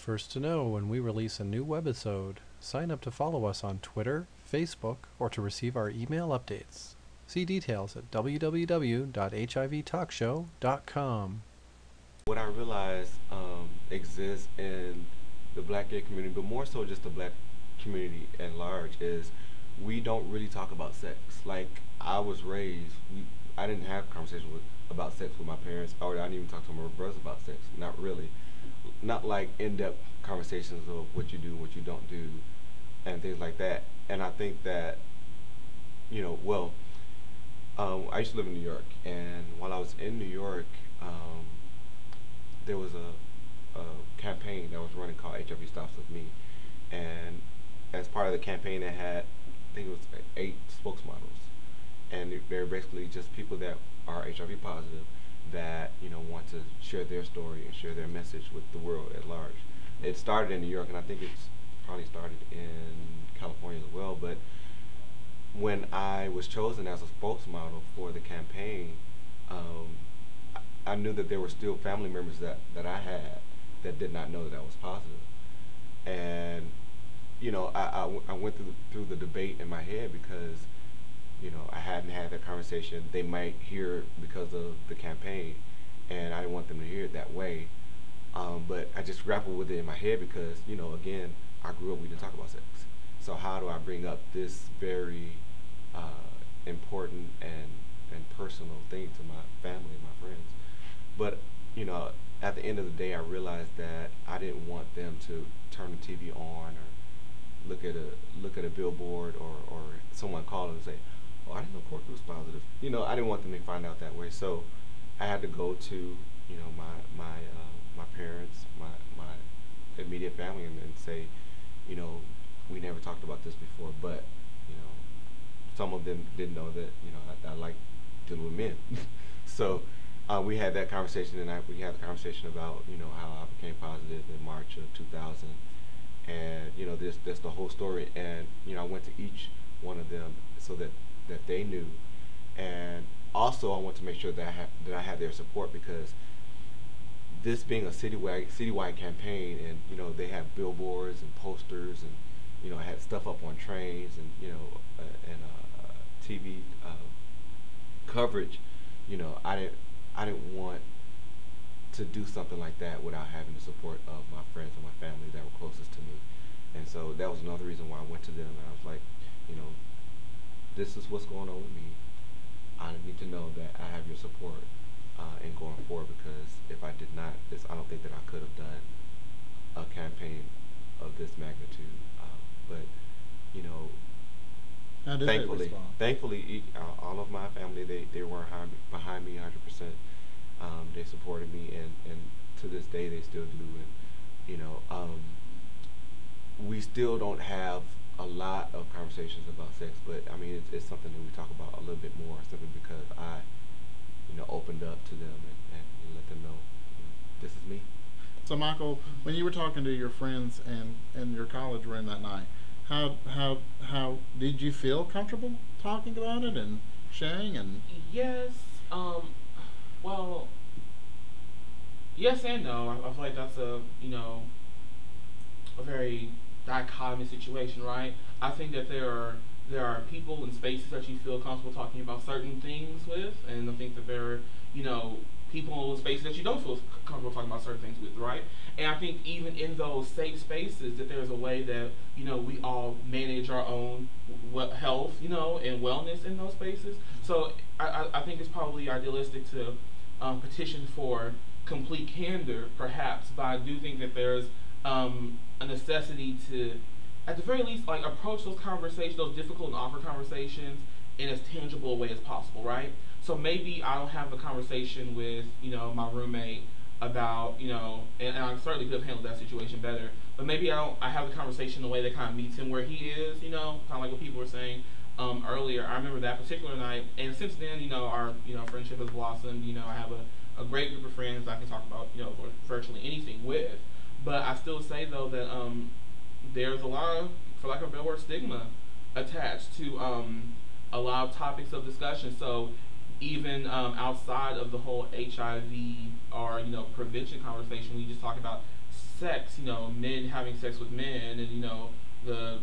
first to know when we release a new webisode. Sign up to follow us on Twitter, Facebook, or to receive our email updates. See details at www.hivtalkshow.com. What I realized um, exists in the black gay community, but more so just the black community at large, is we don't really talk about sex. Like I was raised, we, I didn't have conversation with about sex with my parents, or I didn't even talk to my brothers about sex. Not really, not like in-depth conversations of what you do, what you don't do, and things like that. And I think that, you know, well, um, I used to live in New York, and while I was in New York, um, there was a, a campaign that was running called HIV Stops With Me, and as part of the campaign, it had I think it was eight spokesmodels, and they're basically just people that are HIV positive that you know want to share their story and share their message with the world at large. It started in New York, and I think it's probably started in California as well. But when I was chosen as a spokesmodel for the campaign, um, I, knew that there were still family members that, that I had that did not know that I was positive. And you know, I, I, I went through the, through the debate in my head because you know, I hadn't had that conversation. They might hear because of the campaign, and I didn't want them to hear it that way. Um, but I just grappled with it in my head because, you know, again, I grew up, we didn't talk about sex. So how do I bring up this very uh, important and, and personal thing to my family and my friends? But, you know, at the end of the day, I realized that I didn't want them to turn the TV on or look at a look at a billboard or, or someone call and say, oh, I didn't know Corky was positive. You know, I didn't want them to find out that way. So I had to go to, you know, my my uh, my parents, my my immediate family, and, and say, you know, we never talked about this before, but you know, some of them didn't know that, you know, I, I like dealing with men. so uh, we had that conversation, and I, we had the conversation about, you know, how I became positive in March of 2000, and you know, this that's the whole story. And you know, I went to each one of them so that that they knew, and also I want to make sure that I have that I have their support because this being a citywide citywide campaign, and you know they have billboards and posters, and you know I had stuff up on trains, and you know uh, and uh, TV uh, coverage. You know I didn't I didn't want to do something like that without having the support of my friends and my family that were closest to me. And so that was another reason why I went to them, and I was like, you know, this is what's going on with me. I need to know that I have your support uh, in going forward because if I did not, this, I don't think that I could have done a campaign of this magnitude. Uh, but you know, thankfully, thankfully, uh, all of my family they they were behind me 100 percent. Um, they supported me, and and to this day they still do. And you know, um, we still don't have a lot of conversations about sex, but I mean, it's, it's something that we talk about a little bit more simply because I, you know, opened up to them and, and, and let them know, you know, this is me. So, Michael, when you were talking to your friends and in your college room that night, how how how did you feel comfortable talking about it and sharing and? Yes. Um. Well. Yes and no. I, I feel like that's a you know a very dichotomy situation, right? I think that there are there are people and spaces that you feel comfortable talking about certain things with, and I think that there are, you know, people in spaces that you don't feel comfortable talking about certain things with, right? And I think even in those safe spaces, that there's a way that you know we all manage our own health, you know, and wellness in those spaces. So I, I, I think it's probably idealistic to um, petition for complete candor, perhaps, but I do think that there's um, a necessity to, at the very least, like approach those conversations, those difficult and awkward conversations, in as tangible a way as possible, right? So maybe I'll have a conversation with, you know, my roommate about, you know, and, and I certainly could have handled that situation better. But maybe I don't. I have the conversation in a way that kind of meets him where he is, you know, kind of like what people were saying um, earlier. I remember that particular night, and since then, you know, our you know friendship has blossomed. You know, I have a, a great group of friends I can talk about, you know, virtually anything with. But I still say though that um, there's a lot of, for lack of a better word, stigma attached to um, a lot of topics of discussion. So even um, outside of the whole HIV or you know prevention conversation, we just talk about sex, you know, men having sex with men, and you know the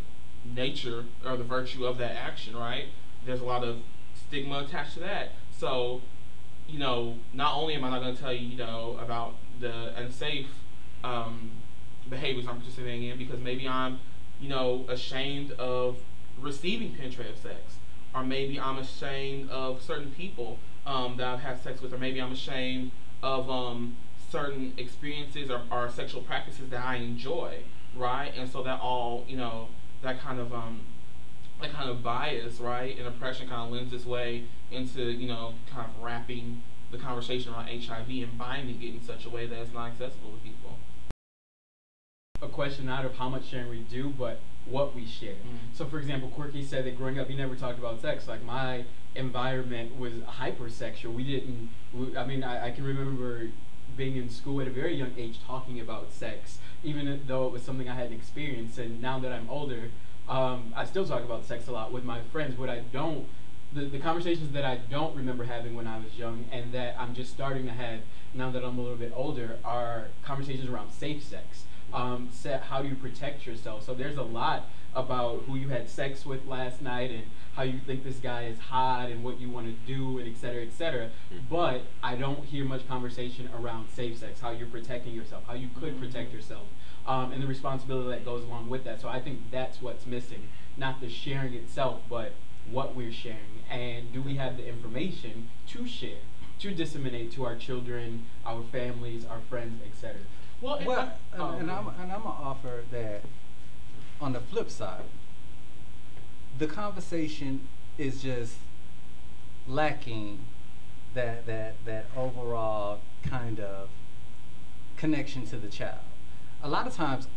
nature or the virtue of that action, right? There's a lot of stigma attached to that. So, you know, not only am I not going to tell you, you know, about the unsafe um, behaviors I'm participating in because maybe I'm, you know, ashamed of receiving penetrative sex, or maybe I'm ashamed of certain people um, that I've had sex with, or maybe I'm ashamed of um, certain experiences or, or sexual practices that I enjoy, right? And so that all, you know, that kind of um, that kind of bias, right, and oppression kind of lends its way into, you know, kind of wrapping the conversation around HIV and binding it in such a way that it's not accessible to people. A question not of how much sharing we do, but what we share. Mhm. So, for example, Corky said that growing up, he never talked about sex. Like my environment was hypersexual. We didn't. We, I mean, I, I can remember being in school at a very young age talking about sex, even though it was something I hadn't experienced. And now that I'm older, um, I still talk about sex a lot with my friends. What I don't, the, the conversations that I don't remember having when I was young and that I'm just starting to have now that I'm a little bit older are conversations around safe sex. Um, set, how do you protect yourself? So there's a lot about who you had sex with last night and how you think this guy is hot and what you want to do and et cetera, et cetera. But I don't hear much conversation around safe sex, how you're protecting yourself, how you could protect yourself, um, and the responsibility that goes along with that. So I think that's what's missing, not the sharing itself, but what we're sharing. And do we have the information to share, to disseminate to our children, our families, our friends, et cetera. Well, and Well, I- and, oh, and I'm and I'm gonna offer that on the flip side, the conversation is just lacking that that that overall kind of connection to the child. A lot of times,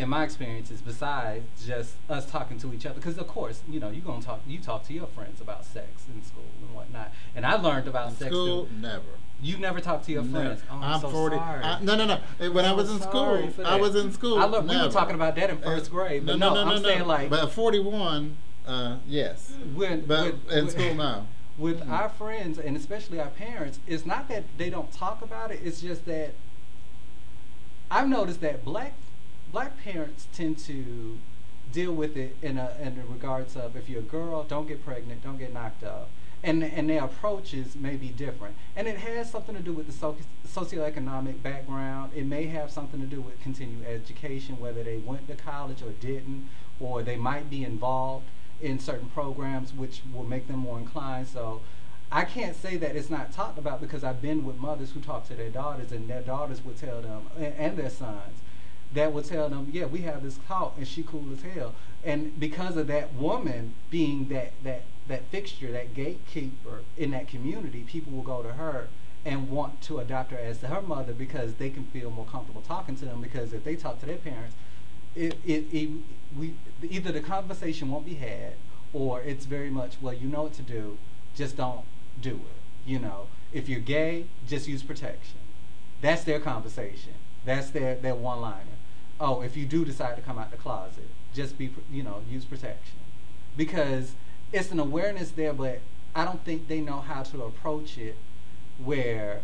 in my experiences, besides just us talking to each other, because of course, you know, you gonna talk, you talk to your friends about sex in school and whatnot, and I learned about In sex. school, never. You never talk to your Never. friends. Oh, I'm, I'm so 40. sorry. I, no, no, no. When I I'm was in school, I was in school. I look, we were talking about that in first Uh, grade, but no, I'm saying like But at 41, uh, yes. when, But with, in school now. with Mhm. our friends and especially our parents, it's not that they don't talk about it. It's just that I've noticed that black black parents tend to deal with it in a in regards of if you're a girl, don't get pregnant, don't get knocked up. And, and their approaches may be different. And it has something to do with the so- socioeconomic background. It may have something to do with continued education, whether they went to college or didn't, or they might be involved in certain programs which will make them more inclined. So I can't say that it's not talked about because I've been with mothers who talk to their daughters and their daughters would tell them, and, and their sons, that would tell them, yeah, we have this talk and she cool as hell. And because of that woman being that, that, that fixture, that gatekeeper in that community, people will go to her and want to adopt her as her mother because they can feel more comfortable talking to them because if they talk to their parents, it, it, it we either the conversation won't be had or it's very much well you know what to do just don't do it you know? If you're gay just use protection. That's their conversation. That's their their one liner oh if you do decide to come out the closet just be you know use protection. Because it's an awareness there but i don't think they know how to approach it where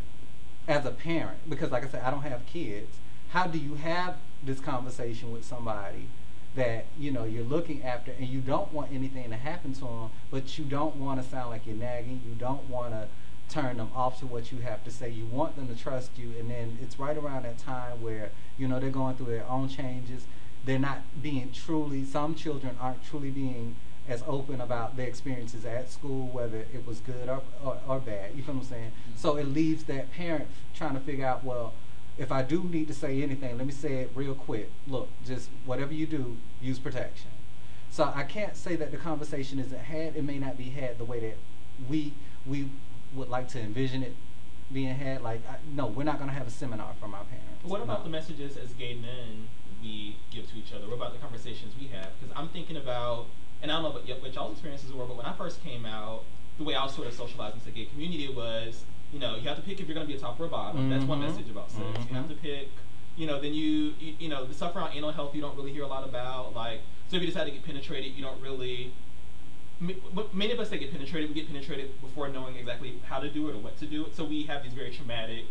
as a parent because like i said i don't have kids. How do you have this conversation with somebody that you know you're looking after and you don't want anything to happen to them but you don't want to sound like you're nagging you don't want to turn them off to what you have to say you want them to trust you and then it's right around that time where you know they're going through their own changes they're not being truly some children aren't truly being as open about their experiences at school whether it was good or, or, or bad you feel what i'm saying mm-hmm. so it leaves that parent trying to figure out well if I do need to say anything, let me say it real quick. Look, just whatever you do, use protection. So I can't say that the conversation isn't had. It may not be had the way that we we would like to envision it being had. Like, I, no, we're not going to have a seminar from our parents. What about No. the messages as gay men we give to each other? What about the conversations we have? Because I'm thinking about, and I don't know what, y- what y'all's experiences were, but when I first came out, the way I was sort of socialized into the gay community was, you know, you have to pick if you're going to be a top or a bottom. That's one Mhm. message about sex. You have to pick, you know, then you, you, you know, the stuff around anal health you don't really hear a lot about. Like, so if you decide to get penetrated, you don't really. Many of us that get penetrated, we get penetrated before knowing exactly how to do it or what to do it. So we have these very traumatic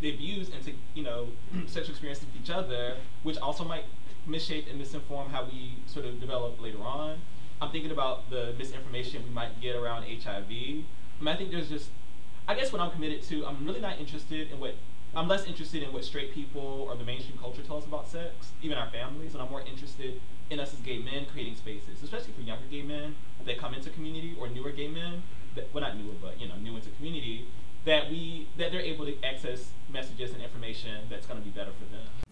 used into you know sexual experiences with each other, which also might misshape and misinform how we sort of develop later on. I'm thinking about the misinformation we might get around HIV. I mean, I think there's just, I guess what I'm committed to, I'm really not interested in what, I'm less interested in what straight people or the mainstream culture tell us about sex, even our families, and I'm more interested in us as gay men creating spaces, especially for younger gay men that come into community or newer gay men, that, well not newer, but you know, new into community, that we, that they're able to access messages and information that's gonna be better for them.